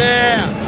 É.